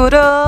do do